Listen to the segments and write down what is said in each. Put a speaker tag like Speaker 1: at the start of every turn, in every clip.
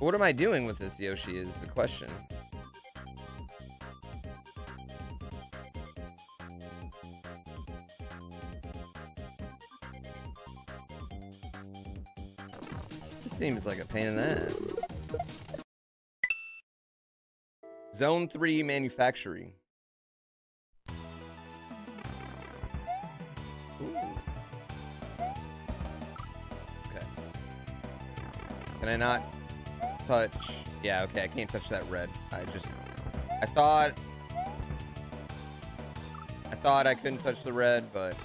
Speaker 1: What am I doing with this Yoshi is the question. This seems like a pain in the ass. Zone 3 manufacturing. Can I not touch? Yeah, okay, I can't touch that red. I just... I thought... I thought I couldn't touch the red, but...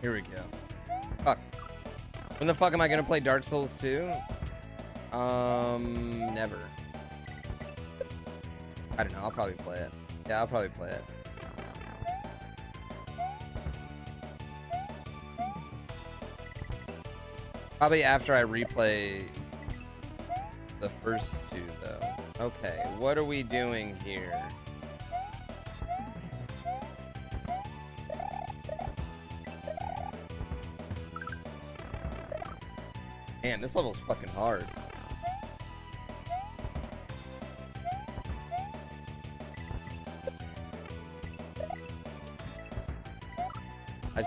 Speaker 1: Here we go. Fuck. When the fuck am I gonna play Dark Souls 2? Um, never. I don't know. I'll probably play it. Yeah, I'll probably play it. Probably after I replay the first two, though. Okay, what are we doing here? Man, this level's fucking hard.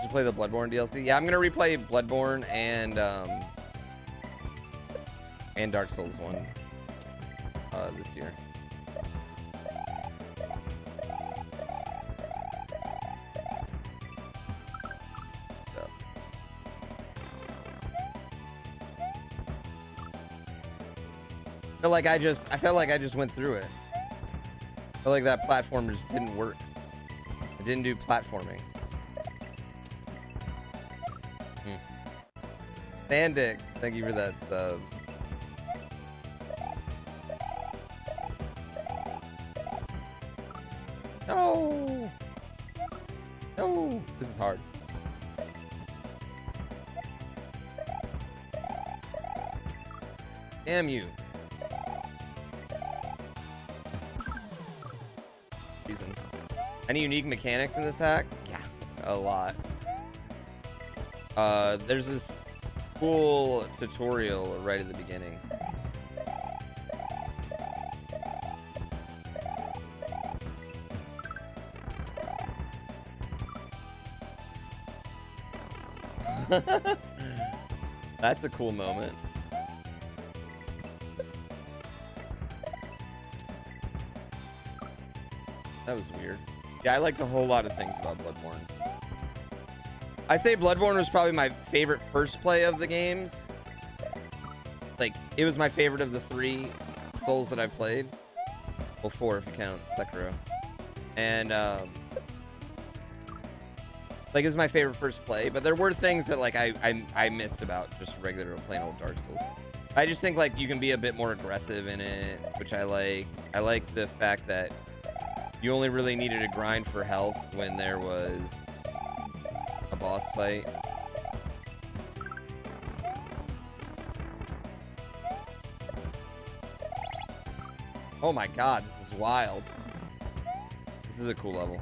Speaker 1: Should play the Bloodborne DLC. Yeah, I'm gonna replay Bloodborne and um and Dark Souls one uh, this year. I feel like I just I felt like I just went through it. I feel like that platform just didn't work. It didn't do platforming. Sandic, thank you for that sub. No! No! This is hard. Damn you. Reasons. Any unique mechanics in this hack? Yeah, a lot. Uh, there's this cool tutorial right at the beginning. That's a cool moment. That was weird. Yeah, I liked a whole lot of things about Bloodborne. I'd say Bloodborne was probably my favorite first play of the games. Like, it was my favorite of the three Souls that I played. Well, four if you count Sekiro. And, um... Like, it was my favorite first play, but there were things that, like, I, I, I missed about just regular plain old Dark Souls. I just think, like, you can be a bit more aggressive in it, which I like. I like the fact that you only really needed to grind for health when there was a boss fight. Oh my god, this is wild. This is a cool level.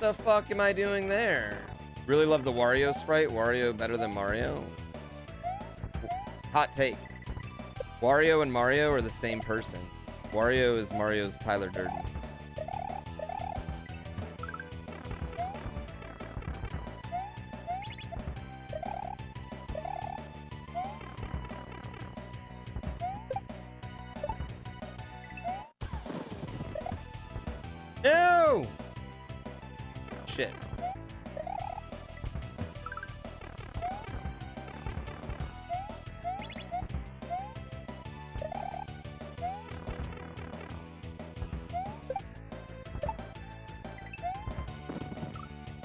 Speaker 1: The fuck am I doing there? Really love the Wario sprite. Wario better than Mario. Hot take. Wario and Mario are the same person. Wario is Mario's Tyler Durden. shit.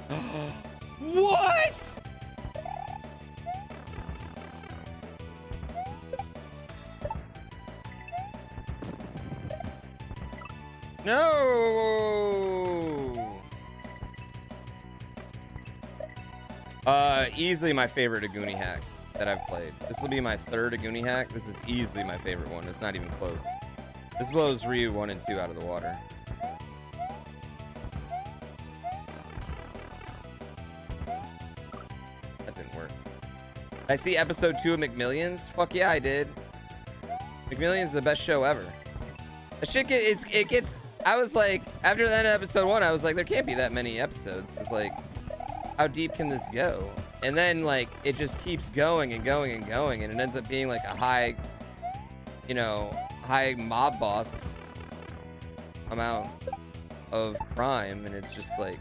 Speaker 1: what? No! Easily my favorite Aguni hack that I've played. This will be my third Aguni hack. This is easily my favorite one. It's not even close. This blows Ryu 1 and 2 out of the water. That didn't work. I see episode 2 of McMillions? Fuck yeah, I did. McMillions is the best show ever. The shit get, it's, it gets, I was like, after that episode 1, I was like, there can't be that many episodes. It's like, how deep can this go? And then like it just keeps going and going and going, and it ends up being like a high, you know, high mob boss amount of crime, and it's just like.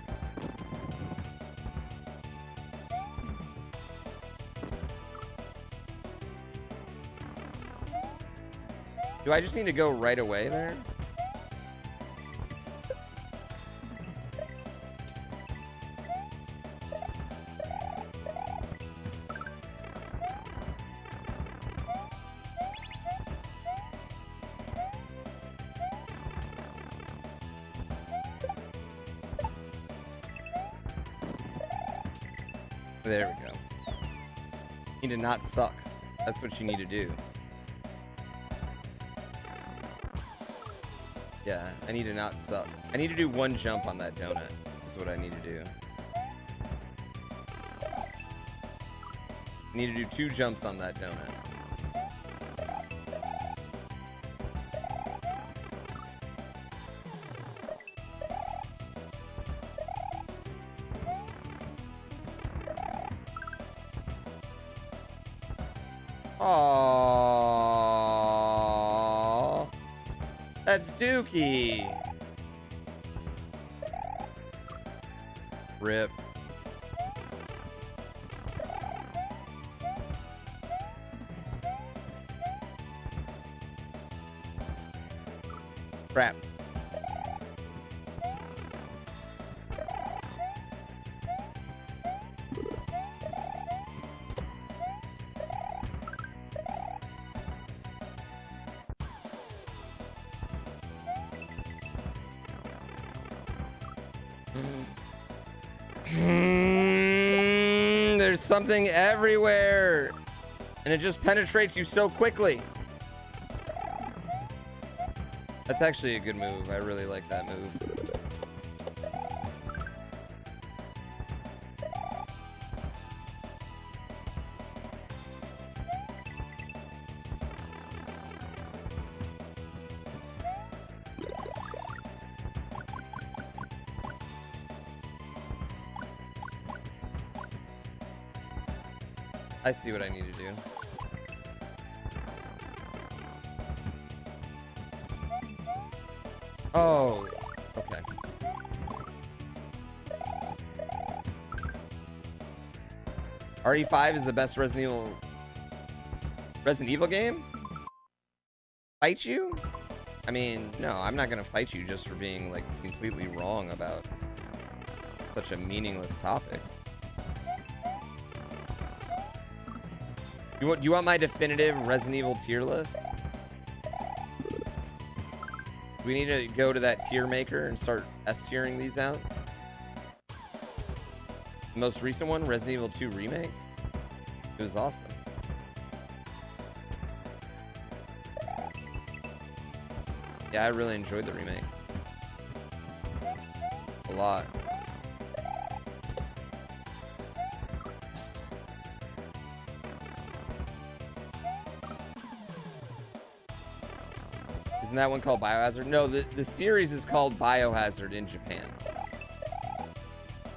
Speaker 1: Do I just need to go right away there? Not suck. That's what you need to do. Yeah, I need to not suck. I need to do one jump on that donut. Is what I need to do. I need to do two jumps on that donut. Aww. That's Dookie. Something everywhere. And it just penetrates you so quickly. That's actually a good move. I really like that move. I see what I need to do. Oh, okay. RE5 is the best Resident Evil Resident Evil game? Fight you? I mean, no, I'm not gonna fight you just for being like completely wrong about such a meaningless topic. You want, do you want my definitive Resident Evil tier list? We need to go to that tier maker and start S tiering these out? The most recent one, Resident Evil 2 Remake? It was awesome. Yeah, I really enjoyed the remake. A lot. Isn't that one called Biohazard? No, the, the series is called Biohazard in Japan.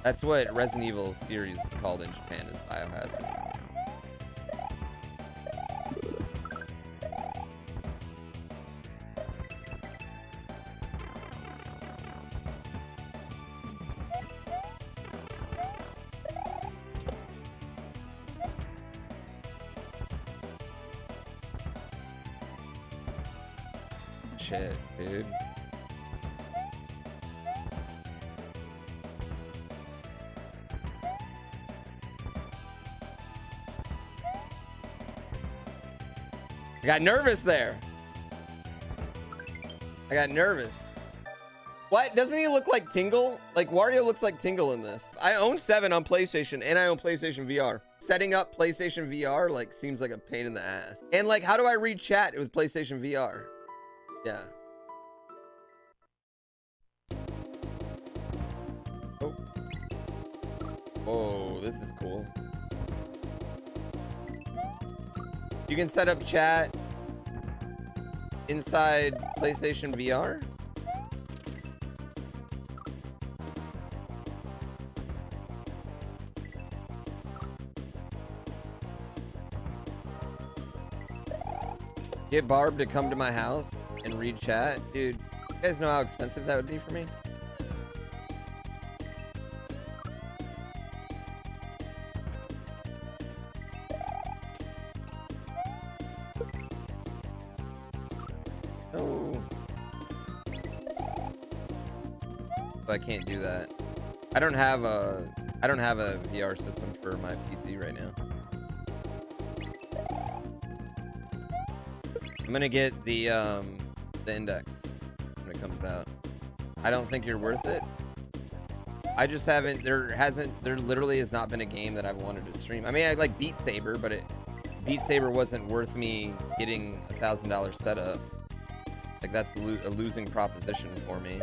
Speaker 1: That's what Resident Evil series is called in Japan, is Biohazard. Got nervous there. I got nervous. What? Doesn't he look like Tingle? Like Wario looks like Tingle in this. I own 7 on PlayStation and I own PlayStation VR. Setting up PlayStation VR like seems like a pain in the ass. And like how do I read chat with PlayStation VR? Yeah. Oh. Oh, this is cool. You can set up chat inside PlayStation VR? Get Barb to come to my house and read chat? Dude, you guys know how expensive that would be for me? I don't have a I don't have a VR system for my PC right now. I'm gonna get the um, the index when it comes out. I don't think you're worth it. I just haven't. There hasn't. There literally has not been a game that I've wanted to stream. I mean, I like Beat Saber, but it Beat Saber wasn't worth me getting a thousand dollar setup. Like that's lo a losing proposition for me.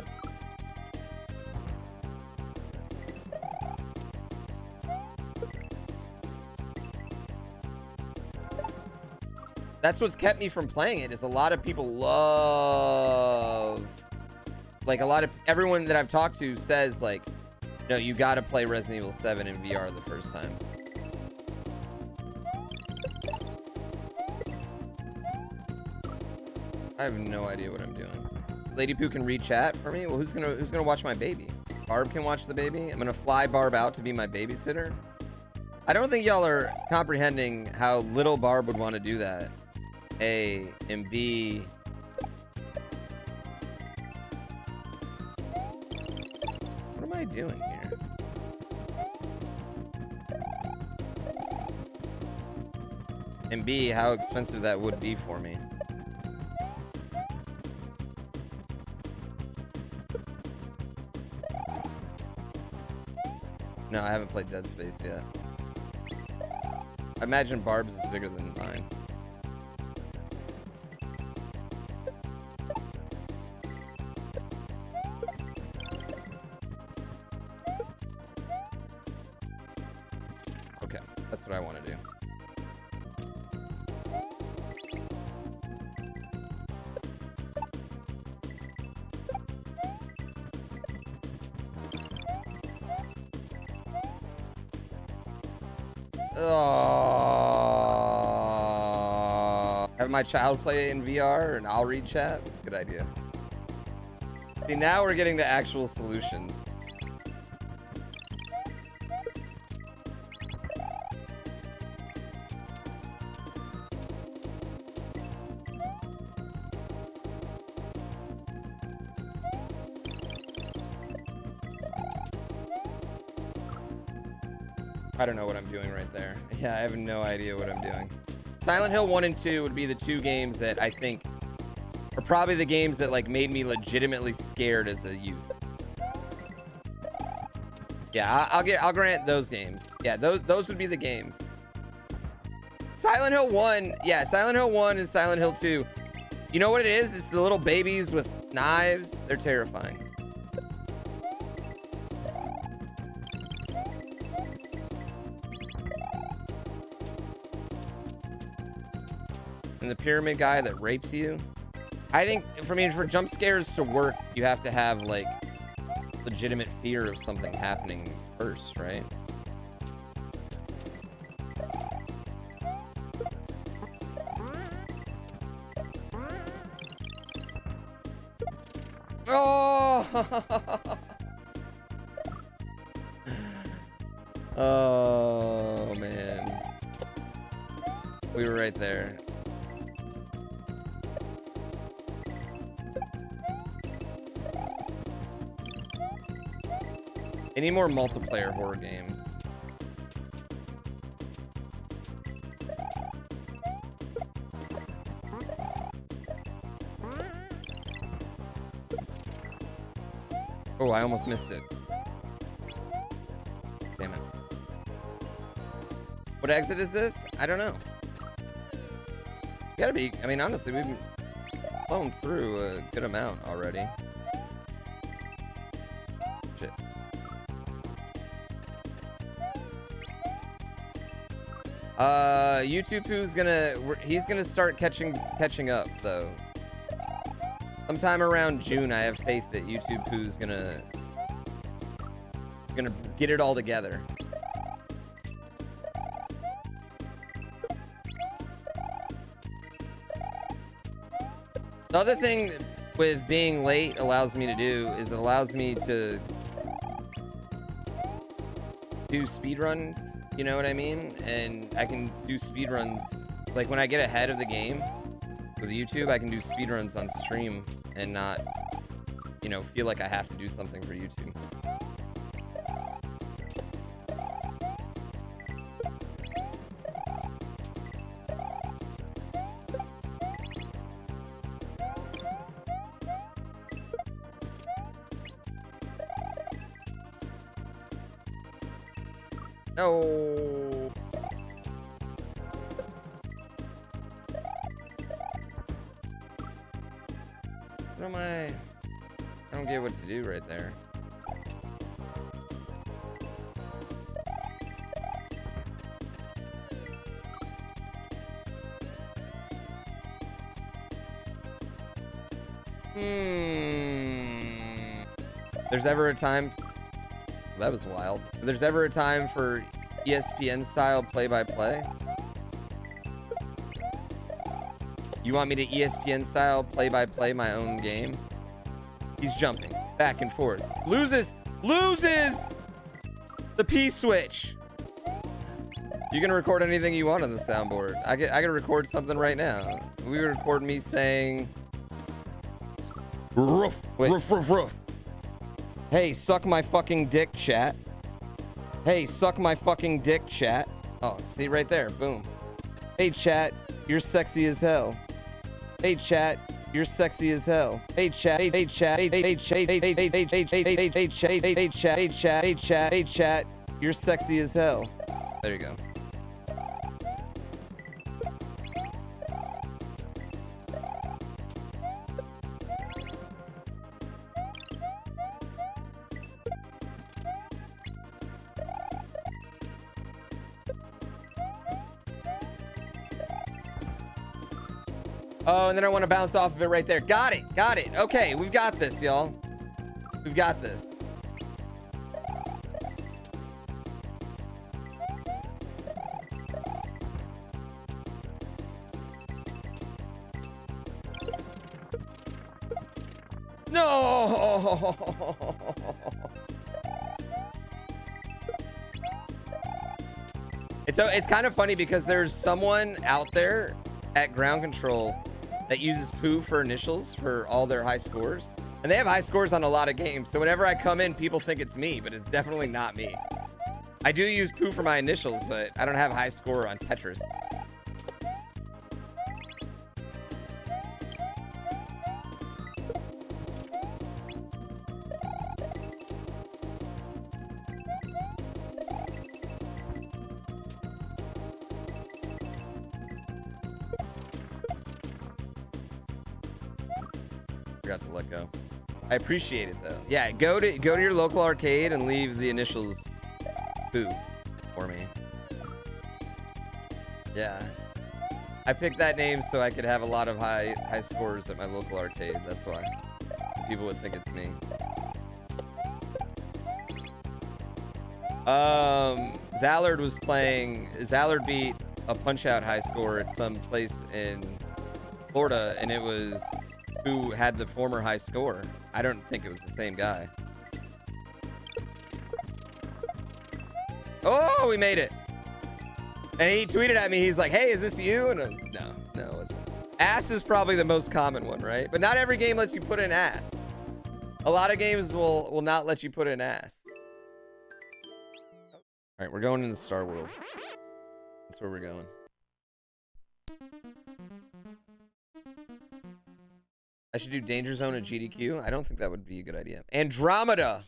Speaker 1: That's what's kept me from playing it is a lot of people love like a lot of everyone that I've talked to says like no you got to play Resident Evil 7 in VR the first time. I have no idea what I'm doing. Lady Pooh can read chat for me? Well who's gonna who's gonna watch my baby? Barb can watch the baby? I'm gonna fly Barb out to be my babysitter? I don't think y'all are comprehending how little Barb would want to do that a and B What am I doing here? And B, how expensive that would be for me. No, I haven't played Dead Space yet. I imagine Barb's is bigger than mine. Have my child play in VR and I'll read chat? That's a good idea. See, now we're getting to actual solutions. I don't know what I'm doing right there. Yeah, I have no idea what I'm doing. Silent Hill 1 and 2 would be the two games that I think are probably the games that like made me legitimately scared as a youth. Yeah, I'll get I'll grant those games. Yeah, those those would be the games. Silent Hill 1, yeah, Silent Hill 1 and Silent Hill 2. You know what it is? It's the little babies with knives. They're terrifying. Pyramid guy that rapes you. I think for me, for jump scares to work, you have to have like legitimate fear of something happening first, right? More multiplayer horror games? Oh, I almost missed it. Damn it. What exit is this? I don't know. gotta be, I mean, honestly, we've flown through a good amount already. Uh, YouTube who's gonna, he's gonna start catching, catching up though. Sometime around June, I have faith that YouTube who's gonna, is gonna get it all together. The other thing with being late allows me to do is it allows me to do speed runs, you know what I mean? And I can do speed runs like when I get ahead of the game with YouTube, I can do speed runs on stream and not, you know, feel like I have to do something for YouTube. No. What am I? I don't get what to do right there. Hmm. There's ever a time. That was wild. If there's ever a time for ESPN style play by play. You want me to ESPN style play by play my own game? He's jumping back and forth. Loses, loses the P switch. You can record anything you want on the soundboard. I get, I can record something right now. We record me saying,
Speaker 2: Roof, roof, roof, roof.
Speaker 1: Hey, suck my fucking dick, chat. Hey, suck my fucking dick, chat. Oh, see right there. Boom. Hey, chat. You're sexy as hell. Hey, chat. You're sexy as hell. Hey, chat. Hey, chat. Hey, hey, hey, chat. Hey, hey, hey, hey, hey, hey, hey, hey, chat. Hey, chat. Hey, chat. Hey, chat. Hey, chat. You're sexy as hell. There you go. And then I want to bounce off of it right there. Got it. Got it. Okay, we've got this, y'all. We've got this. No! It's so it's kind of funny because there's someone out there at Ground Kontrol that uses poo for initials for all their high scores. And they have high scores on a lot of games. So whenever I come in, people think it's me, but it's definitely not me. I do use poo for my initials, but I don't have a high score on Tetris. Appreciate it though. Yeah, go to go to your local arcade and leave the initials boo for me. Yeah. I picked that name so I could have a lot of high high scores at my local arcade. That's why. People would think it's me. Um, Zallard was playing. Zallard beat a punch out high score at some place in Florida, and it was who had the former high score. I don't think it was the same guy. Oh, we made it. And he tweeted at me. He's like, "Hey, is this you?" And I was, no, no, it wasn't. Ass is probably the most common one, right? But not every game lets you put in ass. A lot of games will will not let you put in ass. All right, we're going into Star World. That's where we're going. I should do Danger Zone at GDQ. I don't think that would be a good idea. Andromeda.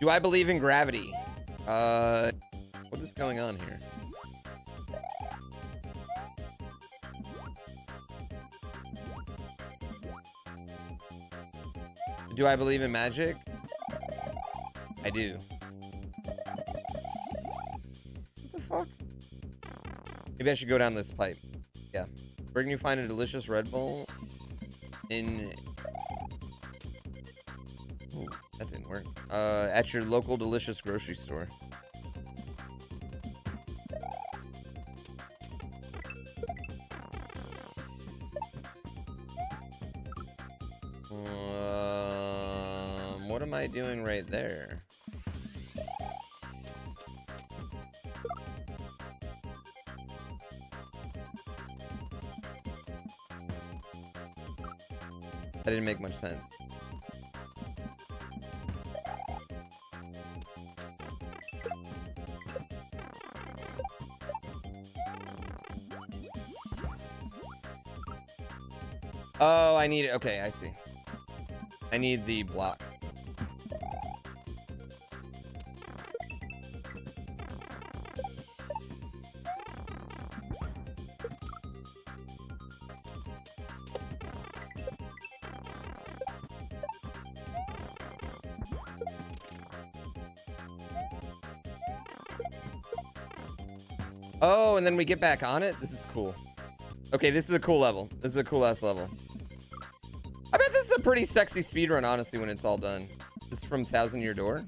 Speaker 1: Do I believe in gravity? Uh, what is going on here? Do I believe in magic? I do. What the fuck? Maybe I should go down this pipe. Yeah. Where can you find a delicious Red Bull? In... Ooh, that didn't work. Uh, at your local delicious grocery store. Um, what am I doing right there? That didn't make much sense. Oh, I need it. Okay, I see. I need the block. We get back on it? This is cool. Okay, this is a cool level. This is a cool ass level. I bet this is a pretty sexy speedrun, honestly, when it's all done. This is from Thousand Year Door.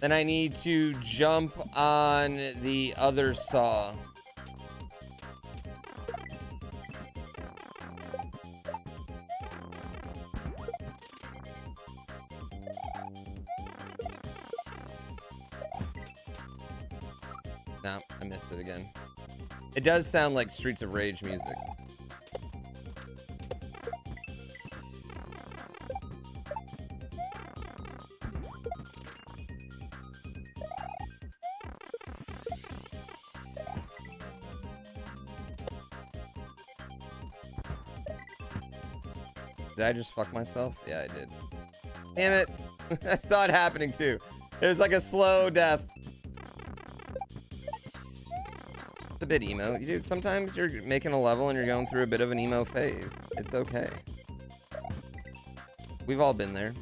Speaker 1: Then I need to jump on the other saw. Does sound like Streets of Rage music. Did I just fuck myself? Yeah, I did. Damn it. I saw it happening too. It was like a slow death. Bit emo. You do, sometimes you're making a level and you're going through a bit of an emo phase. It's okay. We've all been there.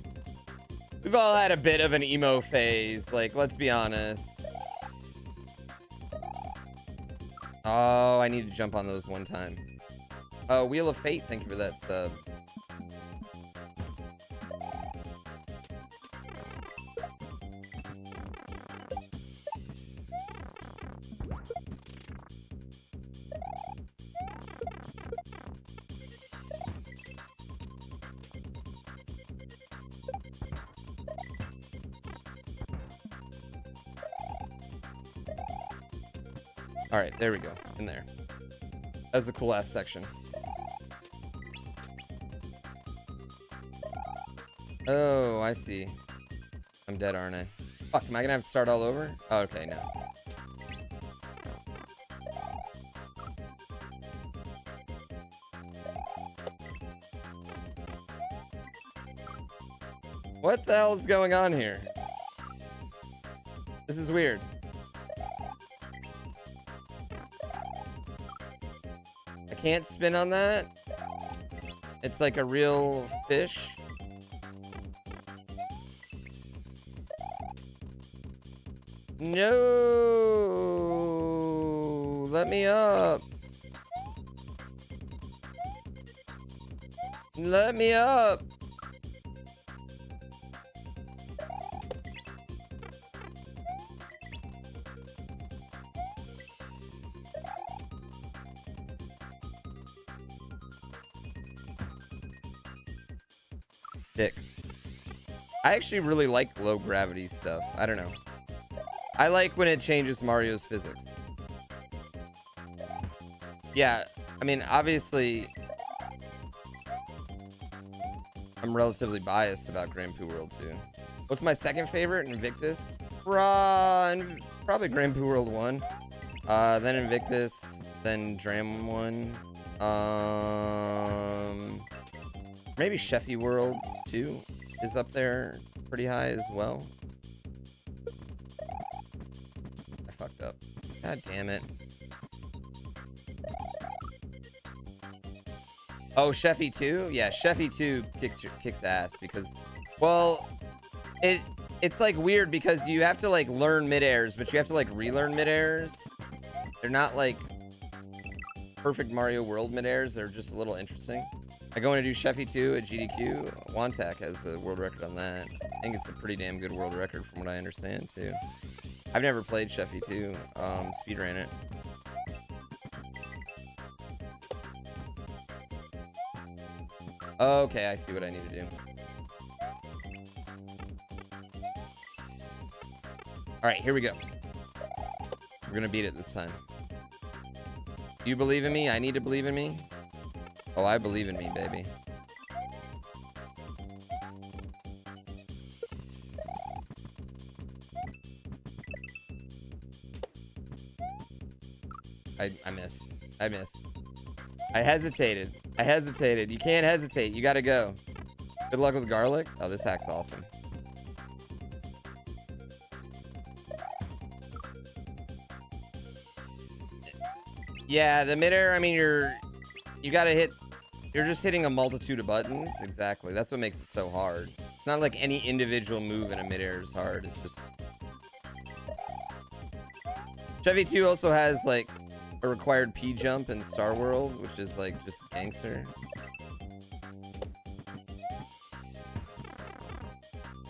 Speaker 1: We've all had a bit of an emo phase. Like, let's be honest. Oh, I need to jump on those one time. Oh, Wheel of Fate, thank you for that sub. All right, there we go. In there. That's a cool ass section. Oh, I see. I'm dead, aren't I? Fuck, am I gonna have to start all over? Oh, okay, no. What the hell is going on here? This is weird. Can't spin on that. It's like a real fish. No, let me up. Let me up. Actually really like low gravity stuff. I don't know. I like when it changes Mario's physics. Yeah, I mean, obviously, I'm relatively biased about Grand Poo World 2. What's my second favorite? Invictus? probably Grand Poo World 1. Uh, then Invictus, then Dram 1. Um, maybe Sheffy World 2 is up there pretty high as well. I fucked up. God damn it. Oh, Sheffy 2? Yeah, Sheffy 2 kicks your, kicks ass because, well, it it's like weird because you have to like learn mid airs, but you have to like relearn mid airs. They're not like perfect Mario World mid airs. They're just a little interesting. I go in to do Sheffy 2 at GDQ. Wantak has the world record on that. I think it's a pretty damn good world record from what I understand too. I've never played Sheffy 2. Um, speedran it. Okay, I see what I need to do. All right, here we go. We're gonna beat it this time. You believe in me? I need to believe in me. Oh, I believe in me, baby. I, I miss. I miss. I hesitated. I hesitated. You can't hesitate. You gotta go. Good luck with garlic. Oh, this hack's awesome. Yeah, the midair, I mean, you're, you gotta hit, you're just hitting a multitude of buttons. Exactly. That's what makes it so hard. It's not like any individual move in a midair is hard. It's just... Sheffy 2 also has, like, a required P jump in Star World, which is like just gangster.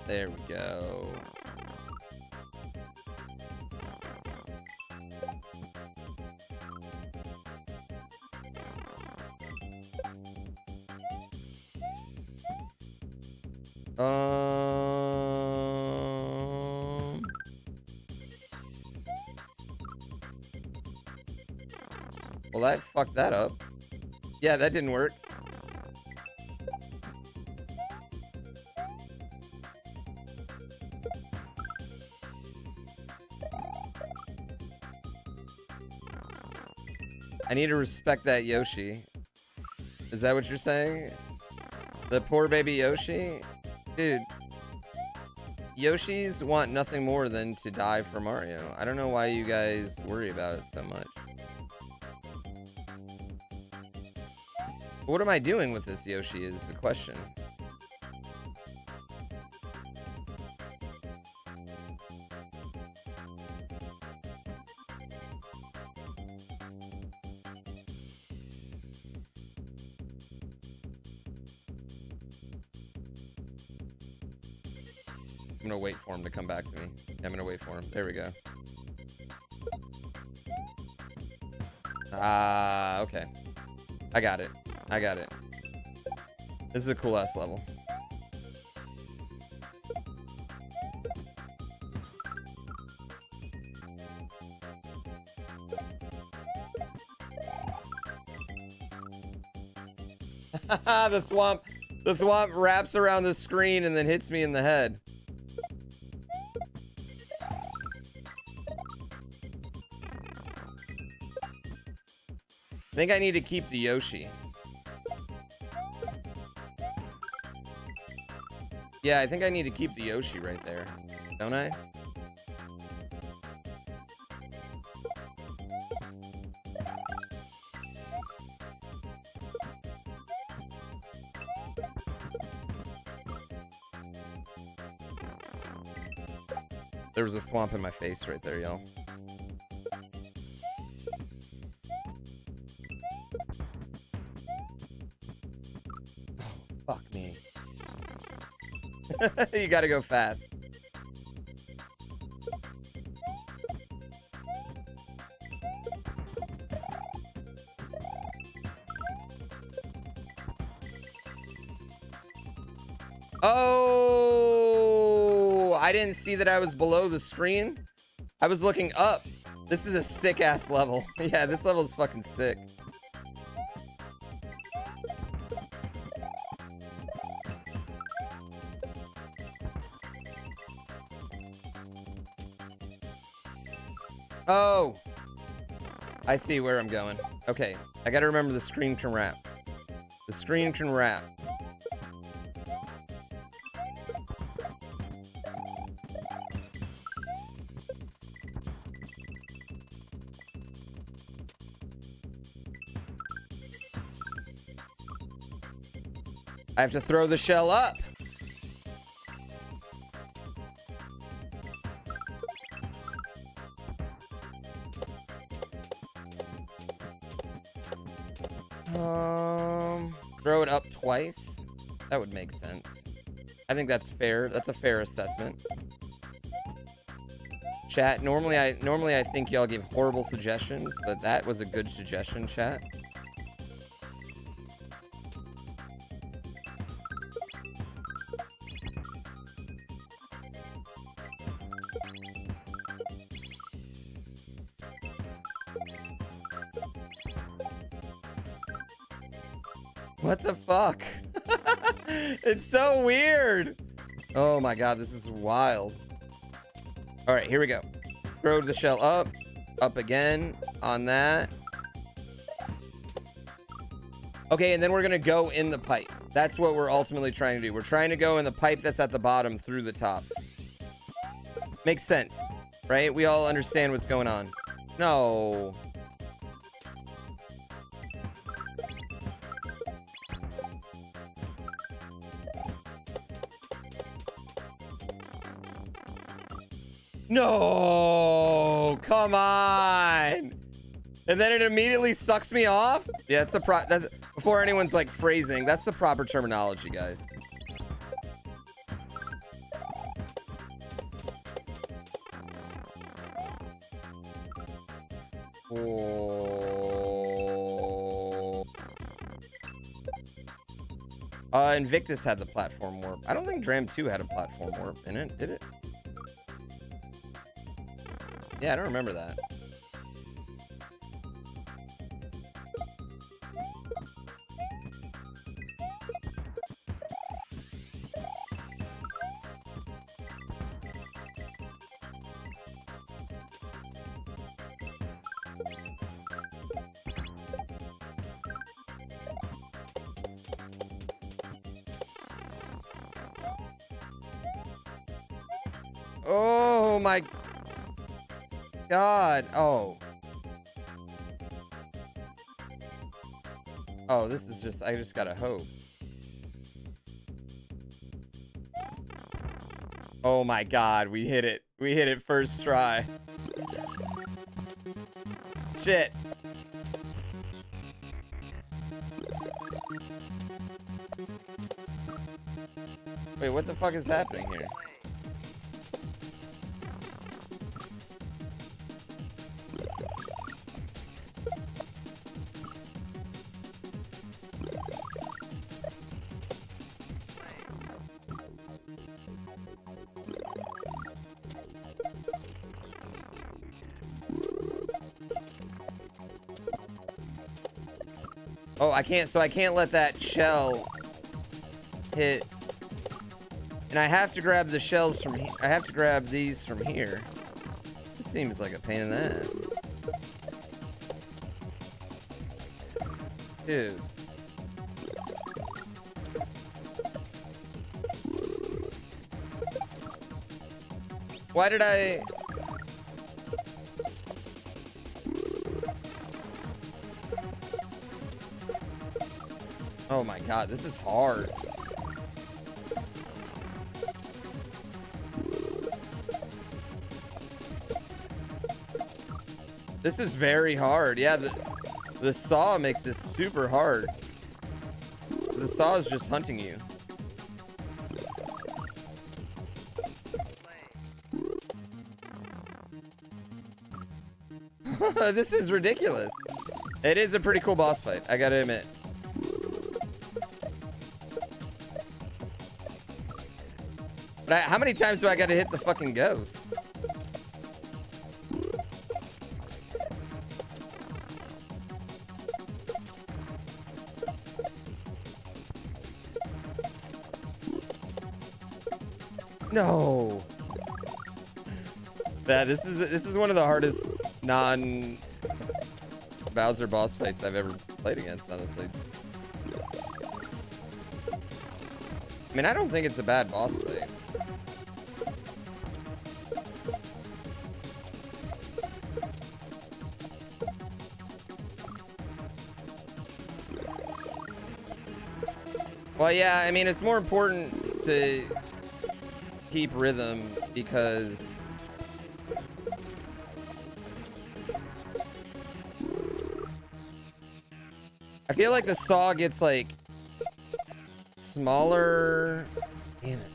Speaker 1: There we go. Fucked that up. Yeah, that didn't work. I need to respect that Yoshi. Is that what you're saying? The poor baby Yoshi? Dude. Yoshis want nothing more than to die for Mario. I don't know why you guys worry about it so much. What am I doing with this Yoshi is the question. I'm gonna wait for him to come back to me. I'm gonna wait for him. There we go. Ah, uh, okay. I got it. I got it. This is a cool ass level. the swamp the swamp wraps around the screen and then hits me in the head. I think I need to keep the Yoshi. Yeah, I think I need to keep the Yoshi right there. Don't I? There was a swamp in my face right there, y'all. you gotta go fast. Oh, I didn't see that I was below the screen. I was looking up. This is a sick ass level. yeah, this level is fucking sick. Oh. I see where I'm going. Okay. I got to remember the screen can wrap. The screen can wrap. I have to throw the shell up. That would make sense. I think that's fair. That's a fair assessment. Chat, normally I normally I think y'all give horrible suggestions, but that was a good suggestion, chat. What the fuck? It's so weird. Oh my god, this is wild. All right, here we go. Throw the shell up, up again on that. Okay, and then we're gonna go in the pipe. That's what we're ultimately trying to do. We're trying to go in the pipe that's at the bottom through the top. Makes sense, right? We all understand what's going on. No. No, come on. And then it immediately sucks me off. Yeah, it's a pro. That's before anyone's like phrasing. That's the proper terminology, guys. Oh. Uh, Invictus had the platform warp. I don't think Dram 2 had a platform warp in it, did it? Yeah, I don't remember that. Just, I just gotta hope. Oh my god, we hit it. We hit it first try. Shit. Wait, what the fuck is happening here? Oh, I can't, so I can't let that shell hit. And I have to grab the shells from here. I have to grab these from here. This seems like a pain in the ass. Dude. Why did I... Oh my god, this is hard. This is very hard. Yeah, the, the saw makes this super hard. The saw is just hunting you. this is ridiculous. It is a pretty cool boss fight, I gotta admit. But I, how many times do I gotta hit the fucking ghosts? No. Yeah, this is this is one of the hardest non Bowser boss fights I've ever played against, honestly. I mean, I don't think it's a bad boss fight. Well, yeah, I mean, it's more important to keep rhythm because I feel like the saw gets like smaller. Damn it.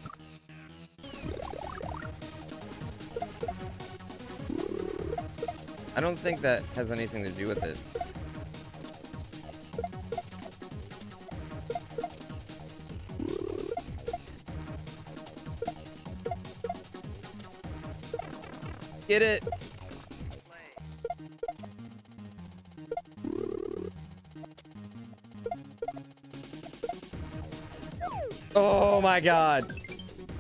Speaker 1: I don't think that has anything to do with it. Get it? Oh my god.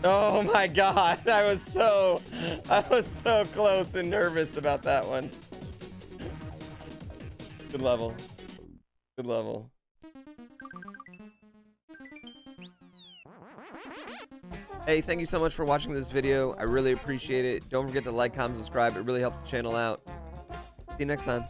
Speaker 1: Oh my god. I was so I was so close and nervous about that one. Good level. Good level. Hey, thank you so much for watching this video. I really appreciate it. Don't forget to like, comment, subscribe. It really helps the channel out. See you next time.